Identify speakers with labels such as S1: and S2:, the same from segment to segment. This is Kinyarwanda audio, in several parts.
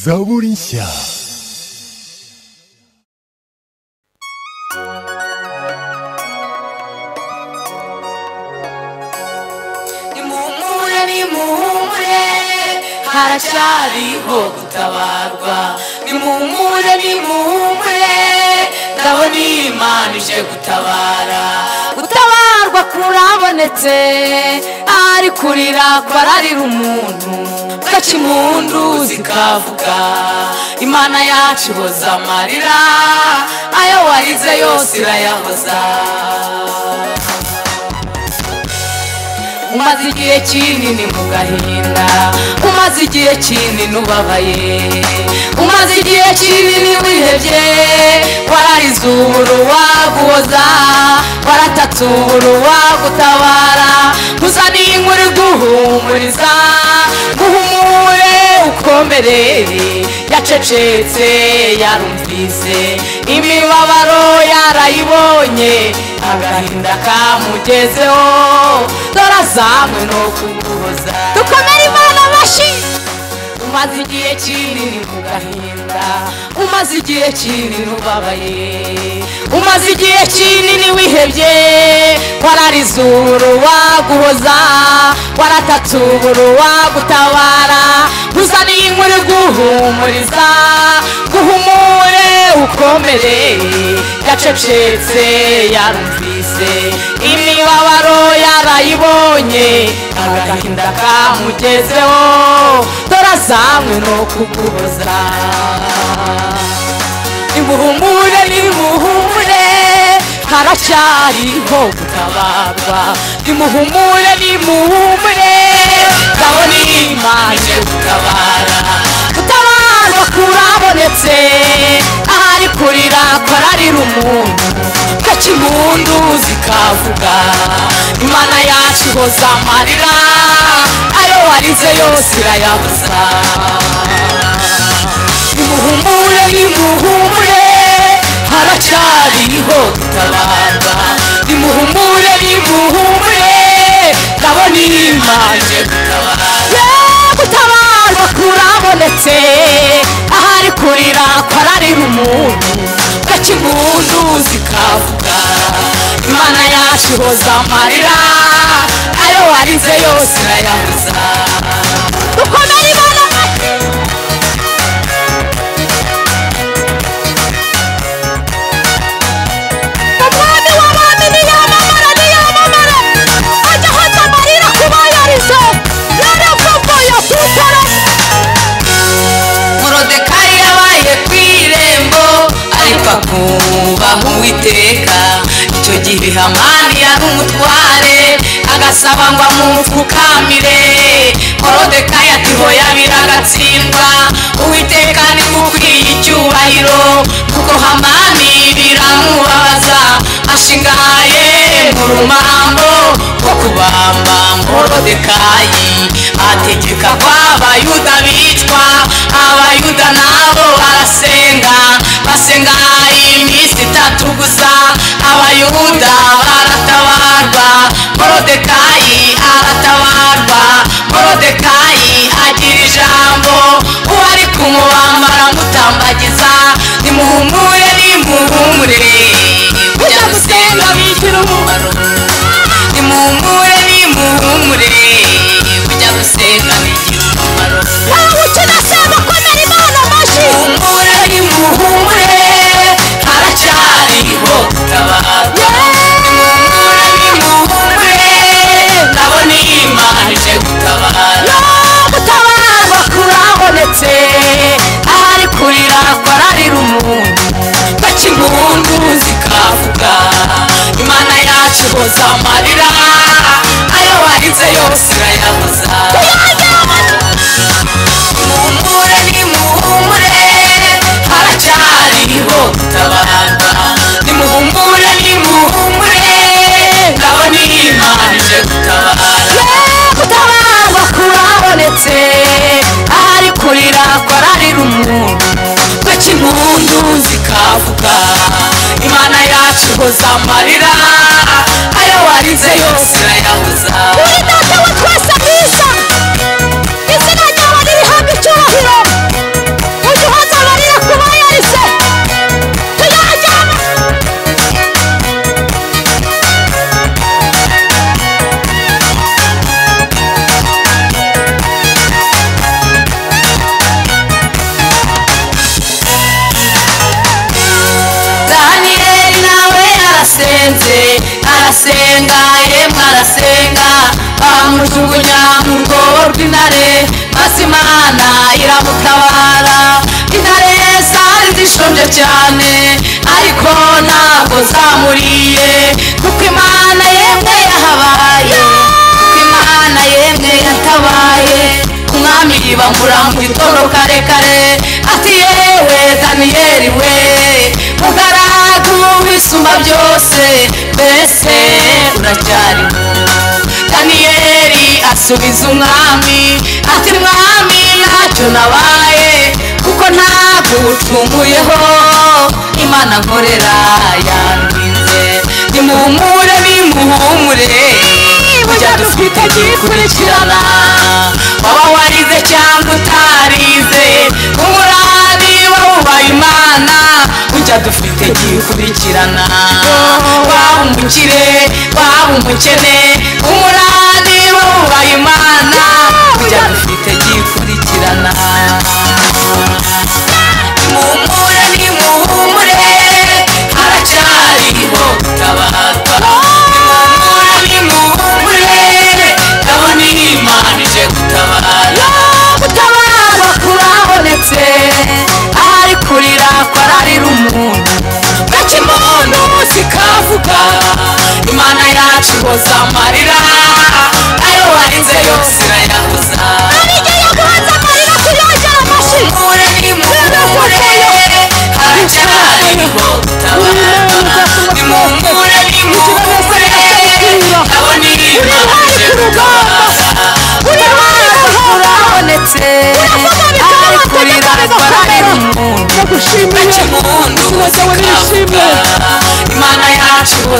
S1: zaburi nshya
S2: nimuhumure nimuhumure haracyariho gutabarwa. Nimuhumure nimuhumure ndabona imana ije gutabara. Gutabarwa kurabonetse ari kurira kwararira umuntu. Gaca impundu zikavuga imana yacu ihoza amarira ayo warize yose irayahoza. Umaze igihe kinini mu gahinda umaze igihe kinini ubabaye. Umaze igihe kinini wihebye. Wararize uburu waguhoza waratatse uburu wagutabara uzaniye inkuru guhumuriza guhumure ukomerere yacecetse yarumvise imibabaro yarayibonye. Agahinda kamugezeho azamwe no kuguhoza dukomere imana amashyi umaze igihe kinini mu gahinda umaze igihe kinini ubabaye umaze igihe kinini wihebye. Wararize uburu waguhoza waratatse uburu wagutabara uzaniye inkuru guhumuriza. Guhumure ukomere. Yacecetse yarumvise. Imibabaro yarayibonye agahinda kamugezeho. Dore azamwe no kuguhoza nimuhumure nimuhumure haracyariho gutabarwa nimuhumure nimuhumure ndabona imana ije gutabara. Gutabarwa kurabonetse ahari kurira kwararira umuntu. Impundu zikavuga. Imana yacu ihoza amarira ayo warize yose irayabuza nimuhumure nimuhumure haracyariho gutabarwa nimuhumure nimuhumure ndabona imana. Ye, gutabarwa kurabonetse. Yacu ihoza amarira ayo warize yose irayabuza dukomere imana amashyi umwami w'abami niyamamara niyamamara ajya ahoza amarira ku bayarize yaravuguye tutara morodekayi yabaye ku irembo ariko akubaha uwiteka icyo gihe hamani yari umutware agasaba ngo amupfukamire morodekayi ati hoya biragatsindwa. Uwiteka ni ukwiye icyubahiro kuko hamani biramubabaza. Ashingaye mu rumango rwo kubamba morodekayi. Ategeka ko abayuda bicwa abayuda nabo barasenga. Basenga iminsi itatu gusa abayuda dejar. Zikavuga imana yacu ihoza amarira ayo warize yose irayahoza cyane ariko ntabwo zamuriye. Kuko imana yemwe yahabaye kuko imana yemwe yatabaye. Umwami yibambura mu gitondo kare kare ati yewe daniyeli we mugaragu w'isumba byose mbese uracyariho daniyeli asubiza umwami ati mwami ntacyo nabaye kuko ntabwo ucumuyeho imana nkorera yandinze nimuhumure nimuhumure burya dufite gikurikirana. Waba warize cyangwa utarize umurani wubaha imana. Burya dufite gikurikirana. Waba umukire waba umukene umurani wubaha imana. Burya dufite gikurikirana.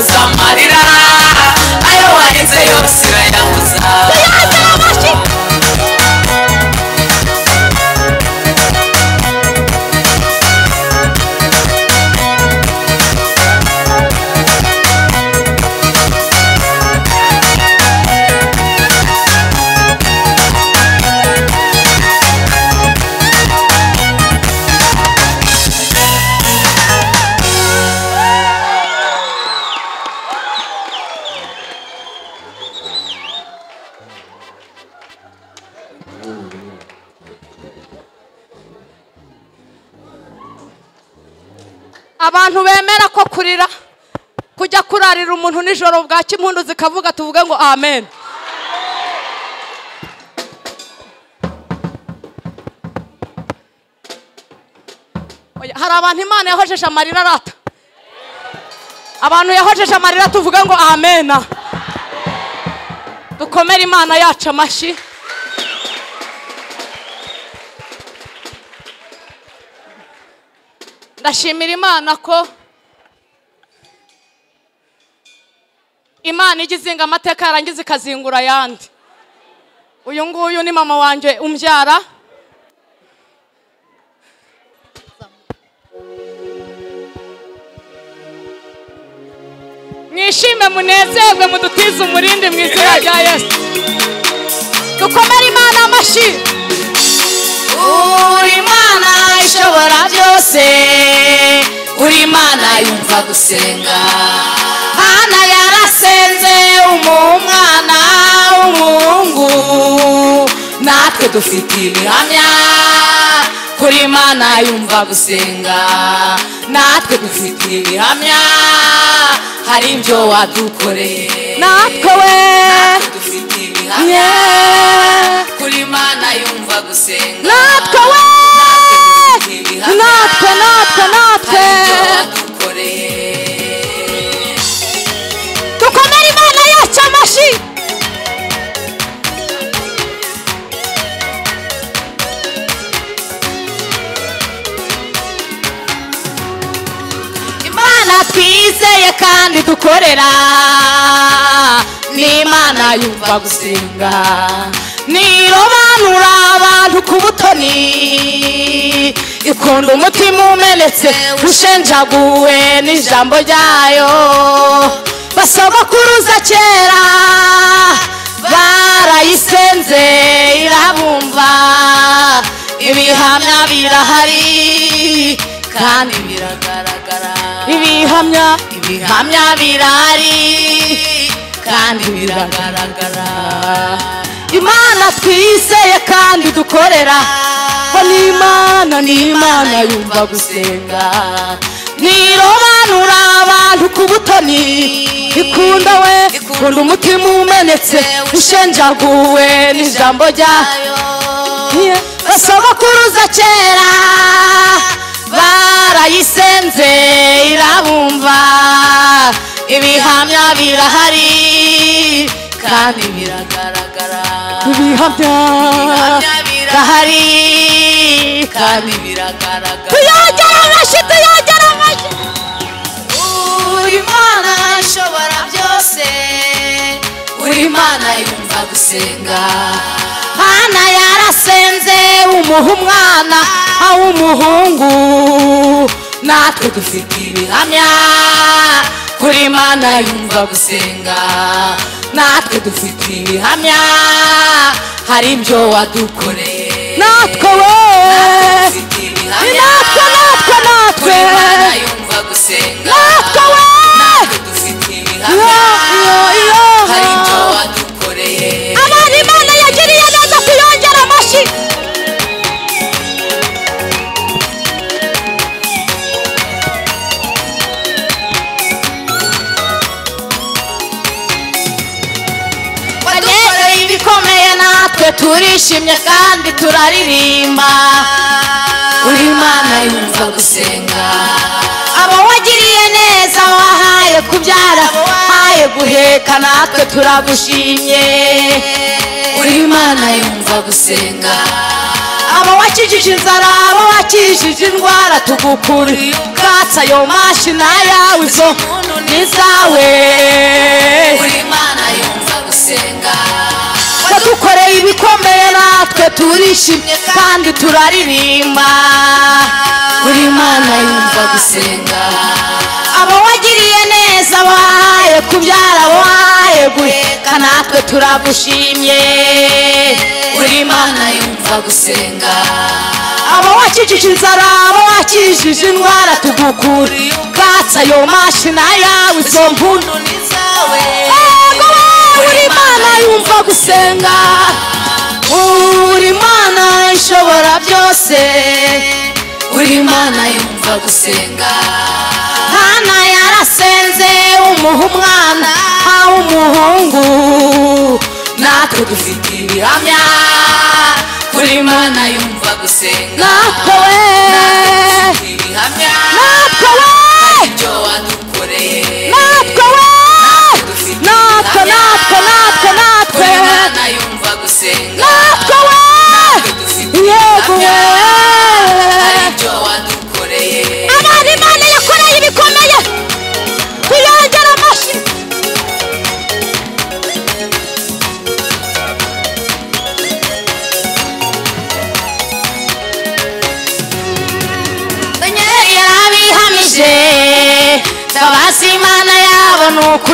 S2: Amarira
S1: abantu bemera ko kurira kujya kurarira umuntu nijoro bwacya impundu zikavuga tuvuge ngo amen. Hari abantu imana yahojeje amarira arata. Abantu yahojeje amarira tuvuge ngo amena dukomere imana yacu amashyi. Ndashimira imana ko imana ijya izinga amateka yarangiza ikazingura ayandi. Uyu nguyu ni mama wanjye umbyara. Mwishime munezerwe mudutize umurindi mu izina rya yesu. Dukomere imana amashyi.
S2: Uri imana ishobora byose. Uri imana yumva gusenga. Hana yarasenze umwana w'umuhungu natwe dufite ibihamya. Kuri imana yumva gusenga. Natwe dufite ibihamya. Hari ibyo wadukoreye.
S1: Natwe we.
S2: Dufite ibihamya. Kuri imana yumva
S1: natwe we natwe natwe natwe dukomere imana yacu amashyi
S2: imana twizeye kandi dukorera. Ni imana yumva gusenga nirobanura abantu ku butoni ikunda umutima umenetse ushenjaguwe n'ijambo ryayo. Basogokuruza kera barayisenze irabumva. Ibihamya birahari
S1: kandi biragaragara.
S2: Ibihamya?
S1: Ibihamya birahari kandi biragaragara.
S2: Imana twizeye kandi dukorera. Ko n'imana n'imana yumva gusenga. Ntirobanura abantu ku butoni. Ikunda we ikunda umutima umenetse. Ushenjaguwe n'ijambo ryayo. Basogokuruza kera barayisenze irabumva. Ibihamya birahari
S1: kandi biragaragara.
S2: Ibihamya birahari
S1: kandi biragaragara
S2: tuyongera amashyi tuyongera amashyi
S1: uri imana ishobora byose uri imana yumva gusenga
S2: hana yarasenze umuha umwana aw'umuhungu natwe dufite ibihamya kuri imana yumva gusenga natwe dufite ibihamya hari ibyo wadukoreye.
S1: Natwe we! Natwe natwe natwe natwe we!
S2: Turishimye kandi turaririmba. Uri imana yumva gusenga. Abo wagiriye neza wahaye kubyara wahaye guheka natwe turagushimye. Uri imana yumva gusenga. Abo wakijije inzara abo wakijije indwara tugukuriye ubwatsi ayo mashina yawe izo ni izawe uri imana yumva gusenga. Wadukoreye ibikomeye natwe turishimye kandi turaririmba. Uri imana yumva gusenga. Abo wagiriye neza wahaye kubyara wahaye guheka natwe turagushimye. Uri imana yumva gusenga. Abo wakijije inzara abo wakijije indwara tugukuriye ubwatsi ayo mashina yawe izo mpundu ni zawe uri imana yumva gusenga. Uri imana ishobora byose. Uri imana yumva gusenga. Hana yarasenze umuha umwana w'umuhungu natwe dufite ibihamya. Kuri imana yumva gusenga.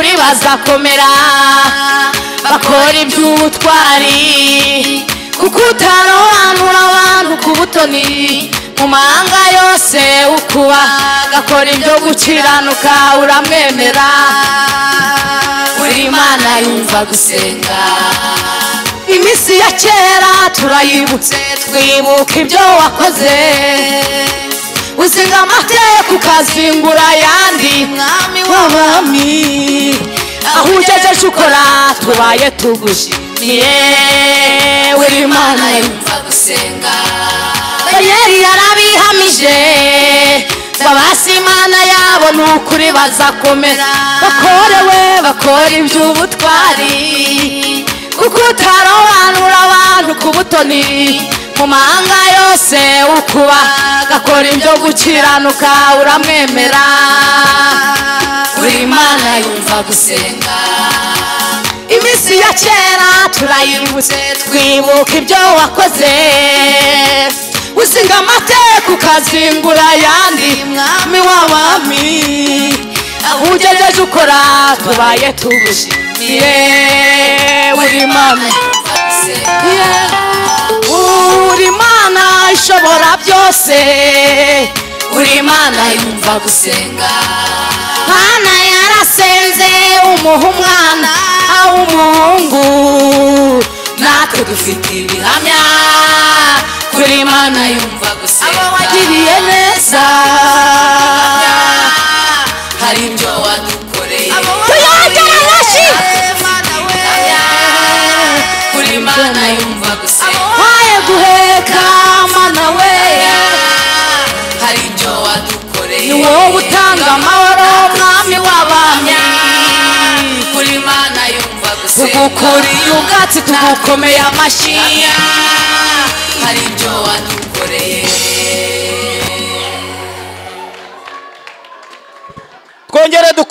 S2: Ukuri bazakomera bakora iby'ubutwari. Kuko utarobanura abantu ku butoni mu mahanga yose ukuba. Gakora ibyo gukiranuka uramwemera. Uri imana yumva gusenga. Iminsi ya kera turayibutse twibuka ibyo wakoze. Uzinga amateka ukazingura ayandi. Mwami w'abami aho ugejeje ukora tubaye tugushimiye. Uri imana yumva gusenga. Danieli yarabihamije. Babasi imana yabo ni ukuri bazakomera. Bakorewe bakora iby'ubutwari. Kuko utarobanura abantu ku butoni. Mu mahanga yose ukuba gakora ibyo gukiranuka uramwemera. Uri imana yumva gusenga. Iminsi ya kera turayibutse twibuka ibyo wakoze. Uzinga amateka ukazingura ayandi mwami w'abami aho ugejeje ukora tubaye tugushimiye. Uri imana yumva gusenga. Ishobora byose. Uri imana yumva gusenga.
S1: Hana yarasenze umuha umwana
S2: w'umuhungu natwe dufite ibihamya. Kuri imana yumva gusenga. Abo wagiriye neza. Hari ibyo wadukoreye
S1: wowe utanga amahoro mwami w'abami.
S2: Kuri imana yumva gusenga
S1: tugukuriye ubwatsi tugukomeye amashyi.
S2: Hari ibyo wadukoreye.
S3: Twongere dukore